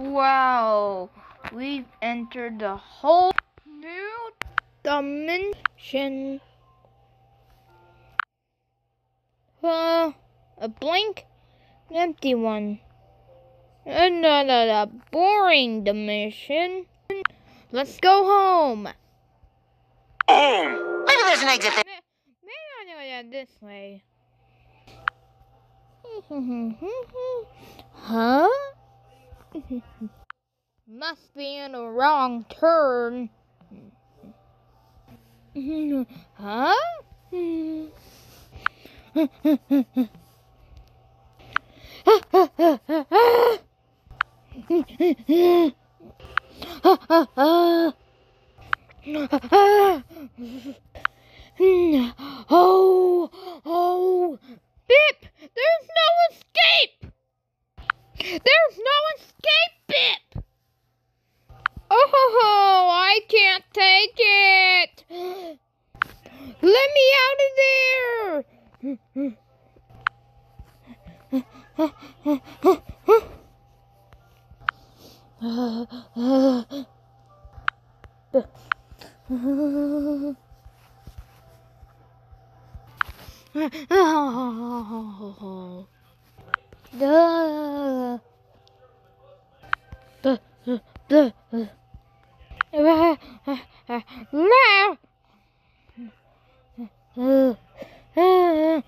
Wow, we've entered the whole new dimension. Uh, a blank, empty one. Another boring dimension. Let's go home. Home! Maybe there's an exit there. Maybe I'll do it this way. huh? Must be in a wrong turn. huh? oh, oh, Bip! There's no escape! There's no escape, Bip! Oh, I can't take it! Let me out of there! Duh. Duh. Duh no. Uh, uh, uh,